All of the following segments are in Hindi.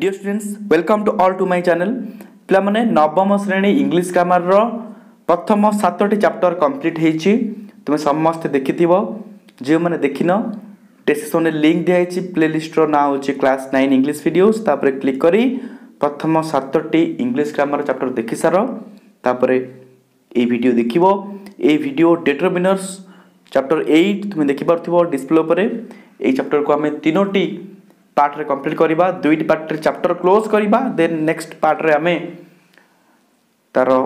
Dear students welcome to all to my channel ପିଲାମାନେ ନବମ ଶ୍ରେଣୀ ଇଂଲିଶ ଗ୍ରାମାରର ପ୍ରଥମ ସାତଟି ଚାପ୍ଟର କମ୍ପ୍ଲିଟ୍ ହେଇଛି ତୁମେ ସମସ୍ତେ ଦେଖିଥିବ ଯେଉଁମାନେ ଦେଖିନ ଡେସ୍କ୍ରିପ୍ସନ୍ରେ ଲିଙ୍କ୍ ଦିଆହେଇଛି ପ୍ଲେଲିଷ୍ଟର ନାଁ ହେଉଛି କ୍ଲାସ୍ ନାଇନ୍ ଇଂଲିଶ ଭିଡ଼ିଓସ୍ ତାପରେ କ୍ଲିକ୍ କରି ପ୍ରଥମ ସାତଟି ଇଂଲିଶ ଗ୍ରାମାର ଚାପ୍ଟର ଦେଖିସାର ତାପରେ ଏଇ ଭିଡ଼ିଓ ଦେଖିବ ଏଇ ଭିଡ଼ିଓ ଡେଟରମିନର୍ସ ଚାପ୍ଟର ଏଇଟ୍ ତୁମେ ଦେଖିପାରୁଥିବ ଡିସପ୍ଲେ ଉପରେ ଏଇ ଚାପ୍ଟରକୁ ଆମେ ତିନୋଟି ପାର୍ଟରେ କମ୍ପ୍ଲିଟ୍ କରିବା ଦୁଇଟି ପାର୍ଟରେ ଚାପ୍ଟର କ୍ଲୋଜ୍ କରିବା ଦେନ୍ ନେକ୍ସଟ ପାର୍ଟରେ ଆମେ ତାର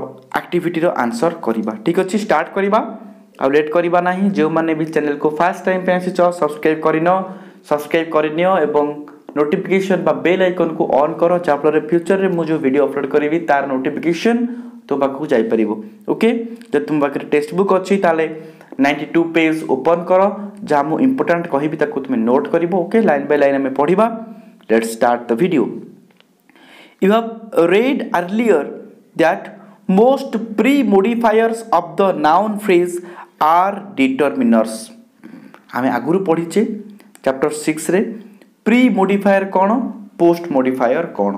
ଆକ୍ଟିଭିଟିର ଆନ୍ସର କରିବା ଠିକ୍ ଅଛି ଷ୍ଟାର୍ଟ କରିବା ଆଉ ଲେଟ୍ କରିବା ନାହିଁ ଯେଉଁମାନେ ବି ଚ୍ୟାନେଲକୁ ଫାର୍ଷ୍ଟ ଟାଇମ୍ ପାଇଁ ଆସିଛ ସବସ୍କ୍ରାଇବ୍ କରିନିଅ ସବସ୍କ୍ରାଇବ୍ କରିନିଅ ଏବଂ ନୋଟିଫିକେସନ୍ ବା ବେଲ୍ ଆଇକନ୍କୁ ଅନ୍ କର ଯାହାଫଳରେ ଫ୍ୟୁଚର୍ରେ ମୁଁ ଯେଉଁ ଭିଡ଼ିଓ ଅପଲୋଡ଼ କରିବି ତାର ନୋଟିଫିକେସନ୍ ତୋ ପାଖକୁ ଯାଇପାରିବ ଓକେ ଯଦି ତୁମ ପାଖରେ ଟେକ୍ସଟ ବୁକ୍ ଅଛି ତାହେଲେ নাইन्टी टू पेज ओपन कर जहाँ मुझे इम्पोर्टाट कह तुम नोट कर ओके लाइन बै लाइन आम पढ़ा let start the video you have read earlier that most pre modifiers of the noun phrase are determiners आम आगुरी पढ़ीचे चैप्टर सिक्स रे प्री मोडिफायर कौन पोस्ट मोडिफायर कौन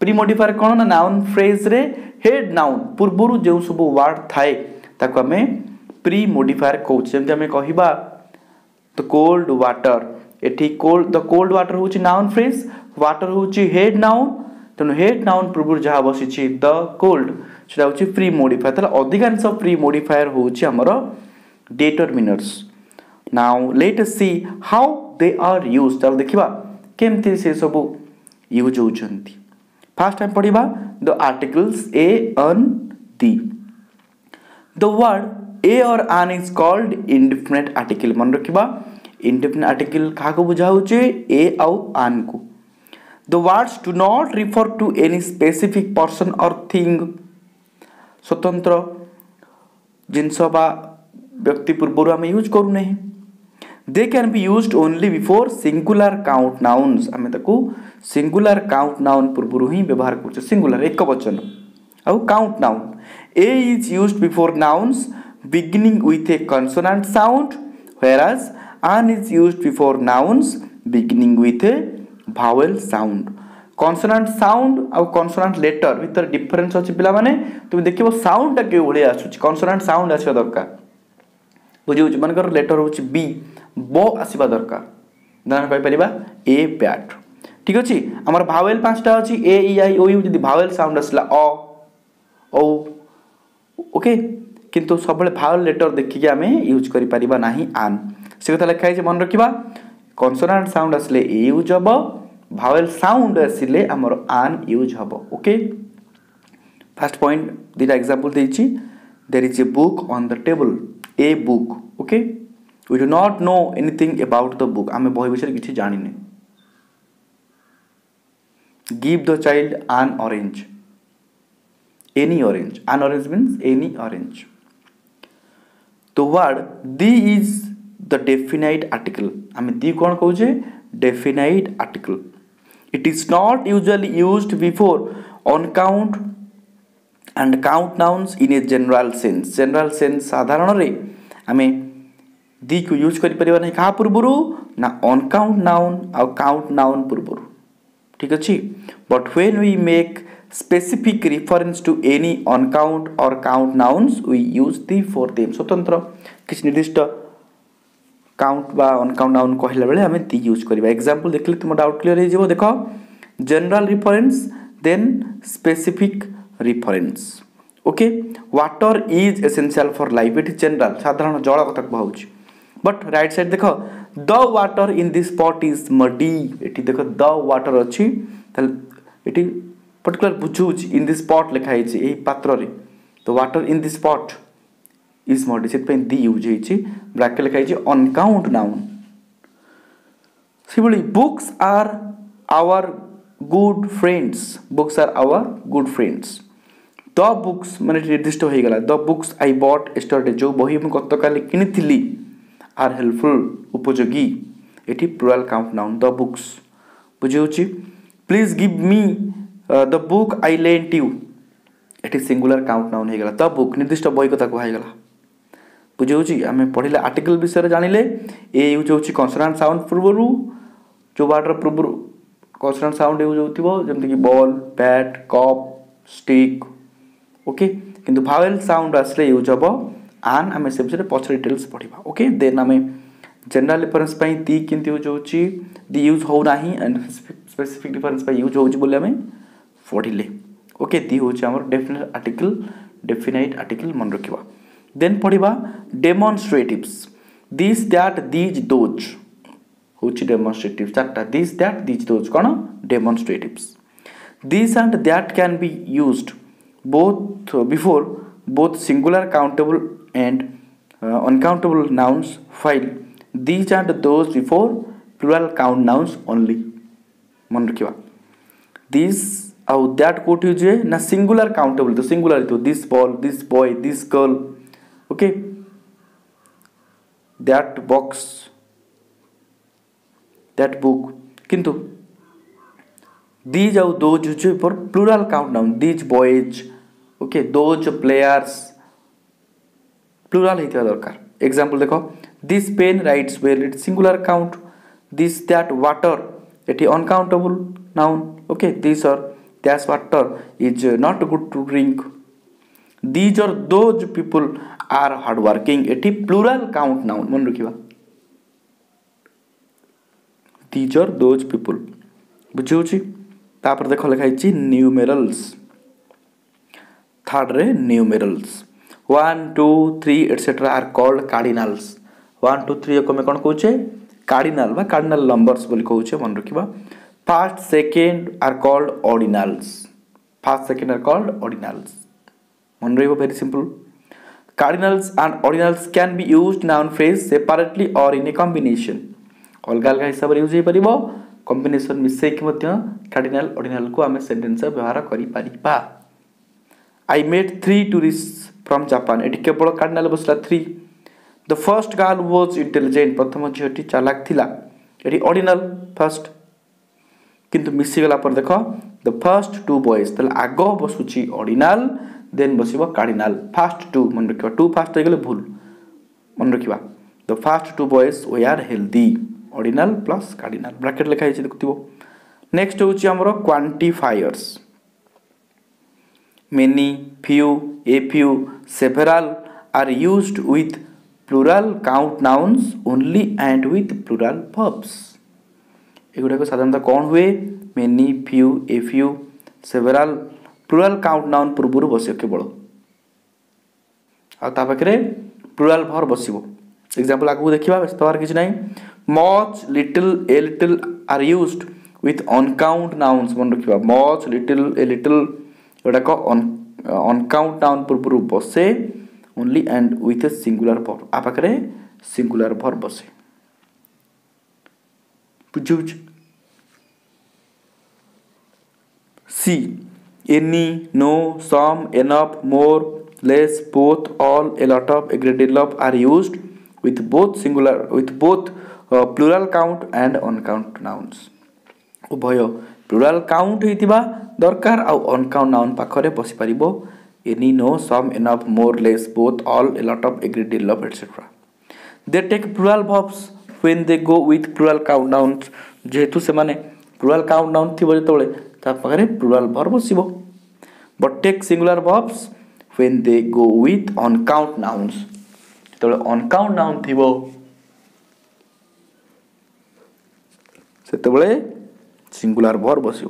प्री मोडिफायर कौन ना नाउन फ्रेज रे हेड नाउन पूर्वर जो सब वार्ड थाए ताको आम प्रि मोडिफायर कौच जमें कह द कोल्ड व्टर ये कोल्ड द कोल्ड व्टर हूँ नाउन फ्रिज व्टर हूँ हेड नाउन तेनाली हेड नाउन पूर्व जहाँ बस द कोल्ड से प्री मोडिफायर तेल अधिकांश प्री मोडिफायर हूँ आमर determiners now let see how they are use चल देखा केमती से सब यूज हो फास्ट टाइम पढ़ा the articles a an the the a or an is called indefinite article मन रखा इनडिफिनेट आर्टिकल क्या बुझाऊे ए आउ आन को the words do not refer to any specific person or thing स्वतंत्र जिनस व्यक्ति पूर्व आम यूज करूँ they can be use only before singular count nouns आम सिंगुलर काउंट नाउन पूर्व व्यवहार कर सिंगुलर एक वचन आउ count noun a is use before nouns beginning with a consonant sound whereas an is used before nouns beginning with a vowel sound consonant sound আউ কনসোনান্ট লেটর ভিতরে ডিফরেন্স অছি পিলামানে তুমি দেখিব সাউন্ডটা কেউ ভଳିଆ ଆସୁଛି কনসোনান্ট সাউন্ড ଆସିବା ଦରକାର ବୁଝିହେଉଛି ମନେକର ଲେଟର ହେଉଛି ବି ବ ଆସିବା ଦରକାର ଉଦାହରଣ କହିପାରିବା ଏ ପ୍ୟାଟ୍ ଠିକ୍ ଅଛି ଆମର ଭାୱେଲ ପାଞ୍ଚଟା ଅଛି A E I O U ଯଦି ଭାୱେଲ ସାଉଣ୍ଡ ଆସିଲା ଅ ଓ ଓକେ কিন্তু সবুলে ভাওল লেটর দেখিকি আমি ইউজ করিপারিবা না আন সে কথা লেখা হয়েছে মনে রাখবা কনসোনান্ট সাউন্ড আসলে ইউজ হব ভাওয়েল সাউন্ড আসলে আমার আন ইউজ হব ওকে ফার্স্ট পয়েন্ট দুইটা এক্সাম্পল দিয়েছি there is a book on the table a book okay we do not know anything about the book আমি বই বিষয়ে কিছু জানি না give the child an orange any orange an orange means any orange the word the is the definite article आम दी कौन कहे definite article it is not usually used before on count and count nouns in a general sense general sense साधारण रे आमे दी को यूज करें ना क्या पूर्वर ना अनकाउंट नाउन आउ काउंट नाउन पूर्वर ठीक अच्छे but when we make specific reference to any on count or count nouns we use the for them স্বতন্ত্র কিছু নির্দিষ্ট কাউন্ট বা অনকাউন্ট নাউন কহিলা বেলে আমি তি ইউজ করিবা এক্সাম্পল দেখিলে তোমার ডাউট ক্লিয়ার হয়ে যাব দেখ general reference then specific reference okay water is essential for life it is general সাধারণ জল কথা কুহাউছি বট রাইট সাইড দেখ the water in this spot is muddy এটি দেখ দ ওয়াটর অছি তাহলে এটি पर्टिकुला बुझौच इन दि स्पट लिखाई यही पात्र तो water in the spot is mud से दि यूज होके लिखाई अनकाउंट नाउन से books are our good friends books are our good friends the books मैंने निर्दिष्ट हो गला the books I bought yesterday जो बही मुझे गत काली कि आर हेल्पफुल उपयोगी ये plural count noun the books बुझे please give me the book I lent you ये सिंगुलर काउंट नाउन हो गला द बुक निर्दिष्ट बही कथा कहगला बुझे आम पढ़ले आर्टिकल विषय जाणिले ए यूज होन्सनाट साउंड पूर्व जो वार्ड पूर्व कन्सनाट साउंड यूज होमती कि ball bat cup stick okay किंतु भावेल साउंड आसे यूज हे आन आम से विषय में पचर डिटेल्स पढ़ा ओके देन आम जेनराल डिफरेन्स दि कमी यूज होना एंड स्पेसीफिक डिफरेन्स यूज होने पढ़ले ओके दी हूँ आम डेफिनेट आर्टिकल डेफिनेट आर्टिकल मन रखा देन पढ़ा demonstratives this that these those हूँ demonstrative chart this that these those कौन डेमनस्ट्रेटिवस दिज आंड दैट क्या be use both before both singular countable and uncountable nouns file these and those before plural count nouns only मन रखा दिज ଆଉ ଦ୍ୟାଟ୍ କେଉଁଠି ହେଉଛି ନା ସିଙ୍ଗୁଲାର କାଉଣ୍ଟେବଲ୍ ତ ସିଙ୍ଗୁଲାର ହେଇଥିବ this ball this boy this girl okay that box that book কিন্তু দিজ আউ দোজ হচ্ছে for plural count noun these boys okay those players plural হইতে দরকার এক্সাম্পল দেখো this pen writes well it singular count this that water এটি uncountable noun okay this or Gas water is not good to drink. These or those people are hardworking. এটি প্লুরাল কাউন্ট নাউন মনে রাখিবা দিজ অর দোজ পিপুল বুঝি হচ্ছে তাপরে দেখ লেখা হয়েছি numerals থার্ডরে numerals one two three etcetera are called cardinals one two three আমি কোণ কৌছে কার্ডিনাল বা কার্ডিনাল নম্বরস বলে কৌছে মনে রাখবা First, second are called ordinals. First, second are called ordinals. One review very simple. Cardinals and ordinals can be used noun phrase separately or in a combination. अलग अलग हिसाब यूज हो पार कम्बिनेसन मिसेक कार्डिनाल अर्डिनाल को आम सेन्टेन्स व्यवहार करें I met three tourist from Japan ये केवल कार्डिनाल बसला three the first girl was intelligent प्रथम झीटी चालाक थी ये अर्डिनाल फर्स्ट किंतु मिसीगला पर देख द फर्स्ट टू बयज आग बसुची अर्डिनाल देन बस कार्डिनाल फास्ट टू मन रख टू फास्ट हो गले भूल मन रखा the first two boys they are healthy ordinal plus cardinal bracket लिखाई देखु नेक्स्ट हो quantifiers many few a few several are used with plural count nouns only and with plural verbs ଏଗୁଡ଼ାକୁ ସାଧାରଣତଃ କ'ଣ ହୁଏ many few a few several plural count noun ପୂର୍ବରୁ ବସିବ କେବଳ ଆଉ ତା ପାଖରେ ପ୍ଲୁରାଲ ଭର୍ ବସିବ ଏକ୍ଜାମ୍ପଲ୍ ଆଗକୁ ଦେଖିବା ବ୍ୟସ୍ତ ହେବାର କିଛି ନାହିଁ much little a little are used with uncount nouns ମନେ ରଖିବା ମଚ୍ ଲିଟିଲ୍ ଏ ଲିଟିଲ୍ ଏଗୁଡ଼ାକ ଅନକାଉଣ୍ଟ ନାଉନ୍ ପୂର୍ବରୁ ବସେ only and with a singular verb ଆ ପାଖରେ ସିଙ୍ଗୁଲାର ଭର୍ ବସେ বুজিছ see any no some enough more less both all a lot of a great deal of are used with both singular with both plural count and uncount nouns উভয় প্লুরাল কাউন্ট হয়ে দরকার আউ অনকাউন্ট নাউন পাখে বসি পারিব any no some enough more less both all a lot of a great deal of etcetera they take plural verbs when they go oath plural count noun जेहेतु से प्लुराल काउंटाउन थी जो पाखे प्लुराल भर बस but take singular verbs when they go with uncount noun जो अनकाउंट थी से सिंगुलर भर बस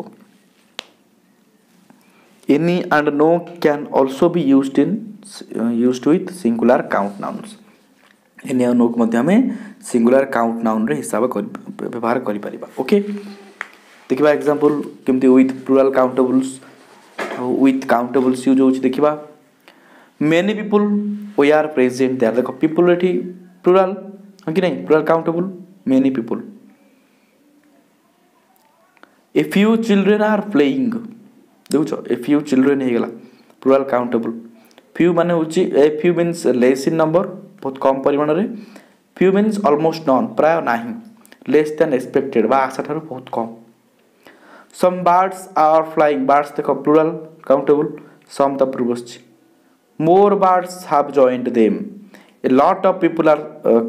any and no can also भी use in use with singular count nouns anyway नोक आमें सिंगुलर काउंट नाउन रे हिसाब व्यवहार कर ओके देखा एक्जामपल कमी with plural countables with countables use हो देखा many people we are present दे देख पीपुल प्लुराल कि नहीं plural countable many people a few children are playing देख ए फ्यू चिल्ड्रेन होगा प्लूराल काउंटेबुल फ्यू मान हूँ a few mean less in number बहुत कम परिमाण में फ्यू मीनस अलमोस्ट नन प्राय ना लेस दैन एक्सपेक्टेड बा आशा ठार बहुत कम some birds are flying birds देख प्लुराल काउंटेबुल सम तूर्व मोर बार्डस हाव जयंट them a lot of people are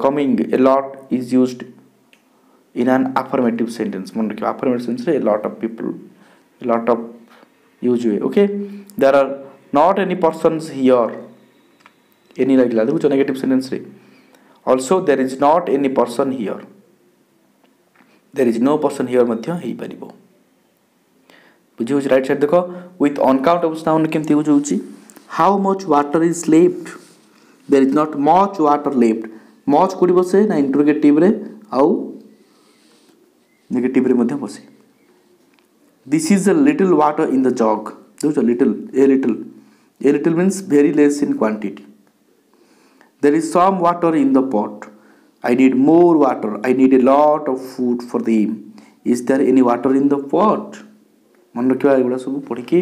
coming a lot is use in an affirmative sentence मन रखिए affirmative sentence lot of people lot of use हुए okay there are not any persons here any like that which negative sentence re also there is not any person here there is no person here madhya hei paribo बुझी हूँ right side with uncountable noun केमती use how much water is left there is not much water left much Kaut बसे ना इंटरोगेटिव्रे आउ नेगेटिव्रे बसे this is a little water in the jug देखो little a little a little means very less in quantity There is some water in the pot. I need more water. I need a lot of food for them. Is there any water in the pot? मन रखा एगुड़ा सब पढ़ी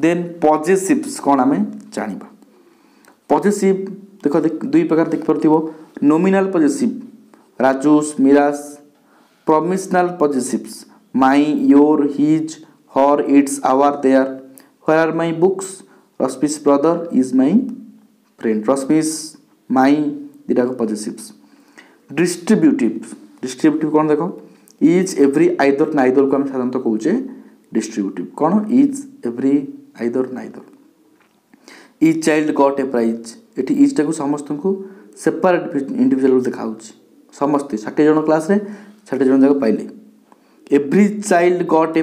देन पजेसीव्स कौन आम जाना पजेसीव देख दुई प्रकार देखिपुर nominal possessive Raju's Mira's pronominal possessives my your his her its our their where are my books rashmi's brother is my friend rashmi's my দুইটাক possessives distributive distributive কোণ দেখ ইজ এভ্রি আইদর নাইদরকে আমি সাধারণত কৌছে ডিস্ট্রিবিউটিভ কোণ is every either neither each child got a prize এটি ইজটাকে সমস্ত সেপারেট ইন্ডিভিজুয়াল দেখা হচ্ছে ସମସ୍ତେ ଷାଠିଏ ଜଣ କ୍ଲାସ୍ରେ ଷାଠିଏ ଜଣ ଯାକ ପାଇଲେ every child got a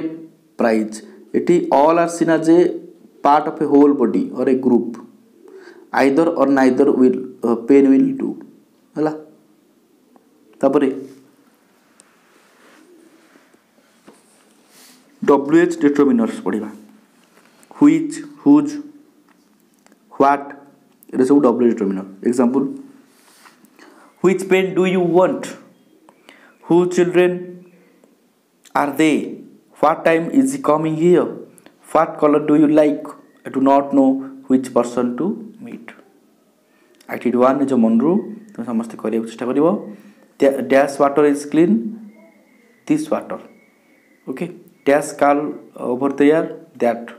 prize ଏଠି all are seen as a part of a whole body or a group either or neither will uh, pain will do hala tapare wh determiners padiba which whose what it is a w determiner example which pen do you want whose children are they what time is he coming here what color do you like i do not know which person to एक्टिड वन निज मन रु तुम समस्त करने चेस्ट कर dash water is clean this water okay dash कल ओभर द दैट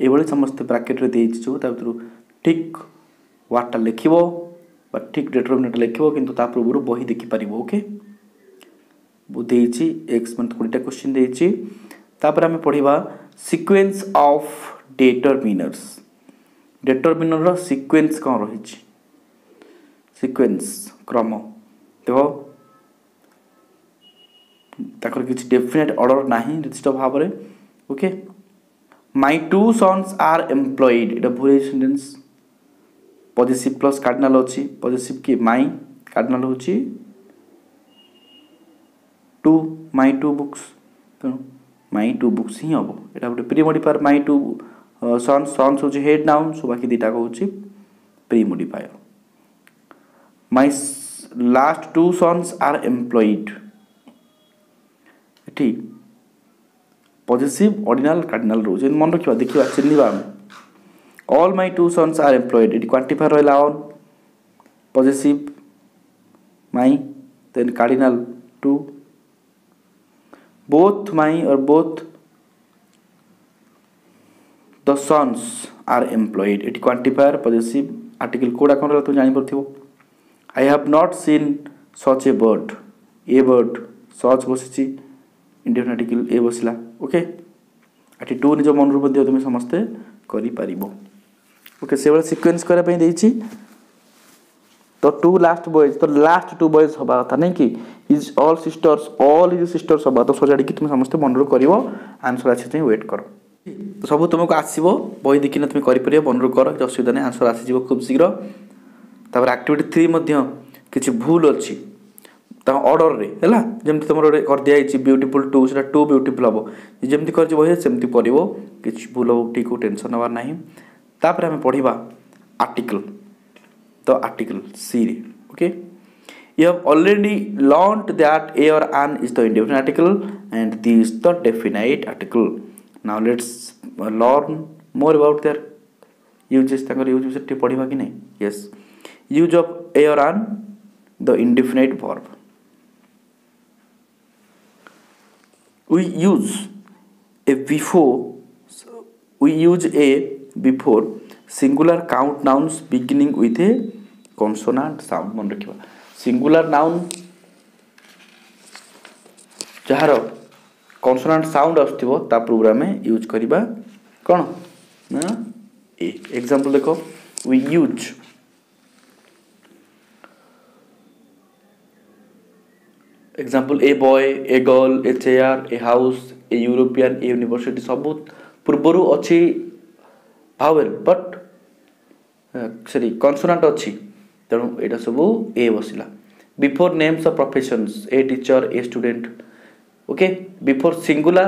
ये समस्त ब्राकेट देखो ठीक व्वाटा लिख डेटर डेटरमेंट लिखो कि बही देखिपर ओके देखिए एक मैंने कोड़ीटा क्वेश्चन देखिए पढ़ा सिक्वेन्स अफ डेटर मिनर्स ଡେଟରମିନରର ସିକ୍ୱେନ୍ସ କ'ଣ ରହିଛି ସିକ୍ୱେନ୍ସ କ୍ରମ ଦେଖ ତାଙ୍କର କିଛି ଡେଫିନେଟ୍ ଅର୍ଡ଼ର ନାହିଁ ନିଶ୍ଚିତ ଭାବରେ okay my two sons are employed ଏଇଟା ଭୁଲ ହେଇଛି ସେଣ୍ଟେନ୍ସ ପଜିଟିଭ୍ ପ୍ଲସ୍ କାର୍ଡ଼ିନାଲ୍ ଅଛି ପଜିଟିଭ୍ କି ମାଇ କାର୍ଡ଼ିନାଲ୍ ହେଉଛି ଟୁ ମାଇ ଟୁ ବୁକ୍ସ ତେଣୁ ମାଇ ଟୁ ବୁକ୍ସ ହିଁ ହେବ ଏଇଟା ଗୋଟେ premodifier my two sons sons हूँ हेड नाउन सो बाकी दुटा कौन pre modifier my last two sons are employed इटी possessive ordinal cardinal रोज मन रखा देखा चिन्हवा all my two sons are employed ये क्वांटीफायर रहा all possessive my then cardinal two both my और both the sons are employed ये क्वांटिफायर पजेसीव आर्टिकल कौटा कौन रहा तुम जानपर though I have not seen such a bird a bird such बसी इंडियन आर्टिकल ए बसला ओके आठ टू निज मन रूप तुम्हें समस्ते कर ओके से सिक्वेन्स करापी दे तो टू लास्ट बयज तो लास्ट टू बयज हवा कथा नहीं कि his all sisters all his sisters हवा तो सजाड़ी तुम समस्त मन रू कर आंसर आसे वेट करो ସବୁ ତୁମକୁ ଆସିବ ବହି ଦେଖିଲେ ତୁମେ କରିପାରିବ ମନରୁ କର କିଛି ଅସୁବିଧା ନାହିଁ ଆନ୍ସର୍ ଆସିଯିବ ଖୁବ୍ ଶୀଘ୍ର ତାପରେ ଆକ୍ଟିଭିଟି ଥ୍ରୀ ମଧ୍ୟ କିଛି ଭୁଲ ଅଛି ତାଙ୍କ ଅର୍ଡ଼ରରେ ହେଲା ଯେମିତି ତୁମର ଗୋଟେ କରିଦିଆହେଇଛି ବ୍ୟୁଟିଫୁଲ୍ ଟୁ ସେଟା ଟୁ ବ୍ୟୁଟିଫୁଲ୍ ହେବ ଯେମିତି କରିଛି ବହି ସେମିତି ପଡ଼ିବ କିଛି ଭୁଲ ହେବ ଠିକୁ ଟେନସନ୍ ନେବାର ନାହିଁ ତାପରେ ଆମେ ପଢ଼ିବା ଆର୍ଟିକଲ୍ ତ article ସିରେ okay you have already learnt that air an is the indefinite article and this the definite article now let's learn more about their uses use विषय पढ़ा कि नहीं yes use of air an the indefinite verb we use a before we use a before singular count nouns beginning with a consonant sound मन रखा सिंगुलर नाउन जहाँ କନସୋନାଣ୍ଟ ସାଉଣ୍ଡ ଆସୁଥିବ ତା ପୂର୍ବରୁ ଆମେ ୟୁଜ୍ କରିବା କ'ଣ ନା ଏ ଏକ୍ଜାମ୍ପଲ୍ ଦେଖ we use example a boy a girl a chair a house a European a university ସବୁ ପୂର୍ବରୁ ଅଛି ଭାୱେଲ୍ ବଟ୍ ସରି କନସୋନାଣ୍ଟ ଅଛି ତେଣୁ ଏଇଟା ସବୁ ଏ ବସିଲା before names of professions a teacher a student okay before singular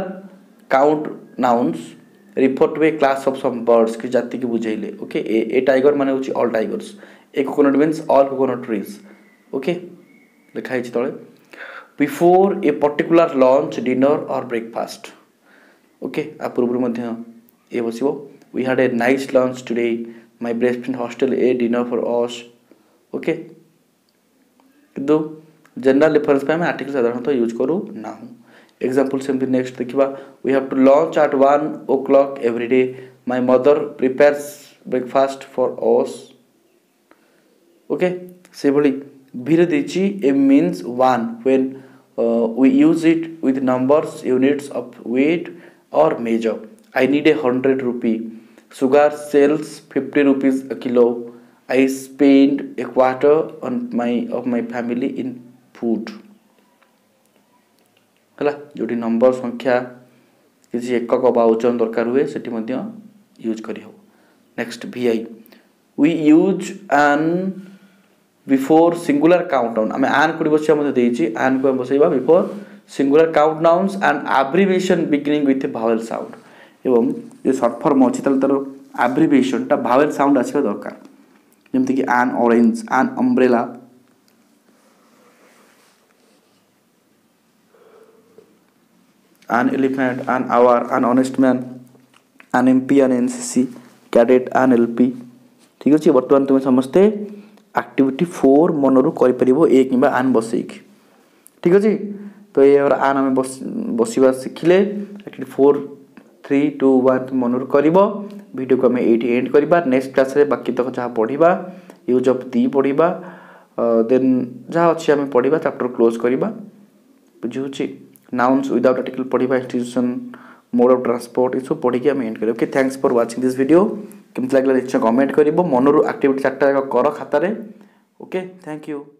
count nouns refer to a class of some birds ki jati ki bujhaile okay a, a tiger mane hochi all tigers a coconut means all coconut trees okay lekha hechi tale before a particular lunch dinner or breakfast okay a purbaru madhya a बसिबो we had a nice lunch today my best friend hosted a dinner for us okay किंतु जनरल रेफरेंस पे आर्टिकल साधारणतः यूज करूँ ना हूँ example simply next we have to launch at 1 o'clock every day my mother prepares breakfast for us okay simply. ভিড় means 1 when uh, we use it with numbers units of weight or measure i need a 100 rupee sugar sells 50 rupees a kilo i spend a quarter on my of my family in food है जो नंबर संख्या किसी एकक उच्चन दरकार हुए से यूज करह नेक्स्ट भि I we use an before singular count noun आम आन को बस आन को बस before singular count noun and abbreviation beginning with vowel sound short form अच्छे तरह आब्रिवेशन टा भावेल साउंड आसवा दरकार जमीक an orange an umbrella an elephant an our an honest man an impian in cc cadet an lp ঠিক আছে বৰ্তমান তুমি সমস্থে এক্টিভিটি 4 মনৰ কৰি পৰিবো এ কিবা আন বসিক ঠিক আছে তো এ আৰু আ নামে বছিবা শিকিলে এক্টিভিটি 4 3 2 1 মনৰ কৰিবো ভিডিওক আমি এট এণ্ড কৰিব নেক্সট ক্লাছৰে বাকি তক যা পঢ়িবা ইউজ অফ தி পঢ়িবা দেন যা হচি আমি পঢ়িবা চ্যাপ্টার ক্লোজ কৰিবা যোচি nouns without article body by institution mode of transport is so body game and okay thanks for watching this video can flag like a comment curry bo monoro activity chapter or a okay thank you